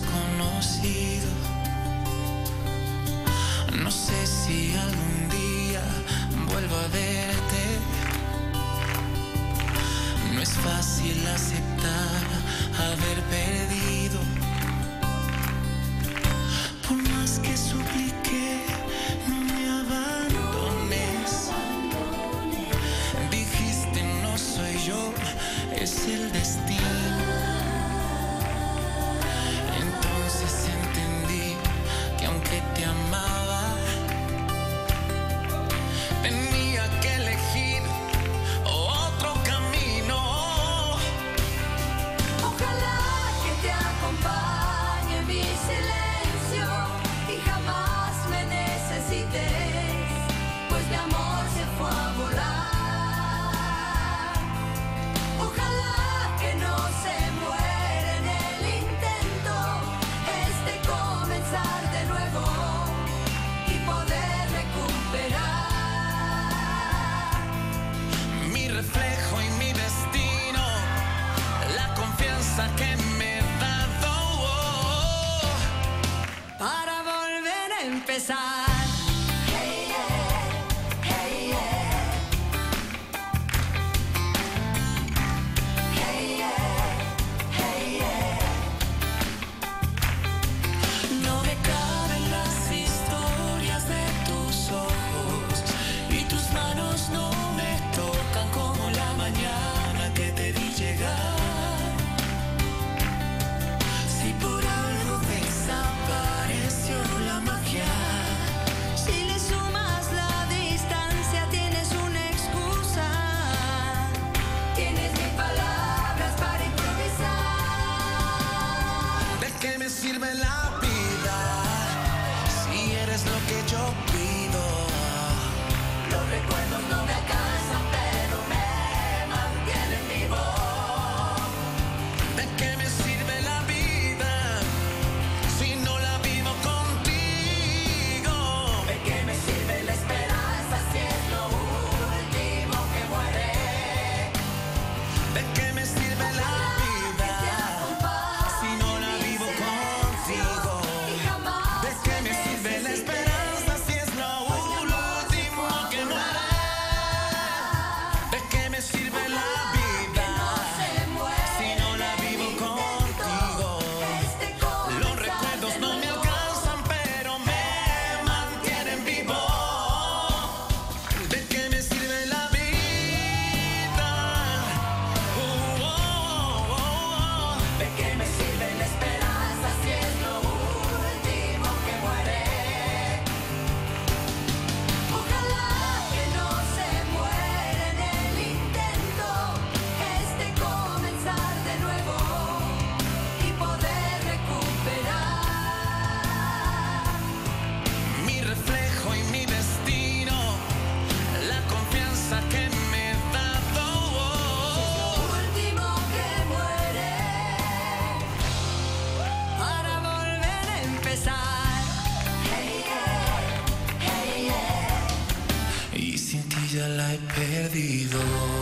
desconocido. No sé si algún día vuelvo a verte. No es fácil aceptar haber perdido. Por más que supliqué, no me abandones. Dijiste no soy yo, es el destino. ya la he perdido.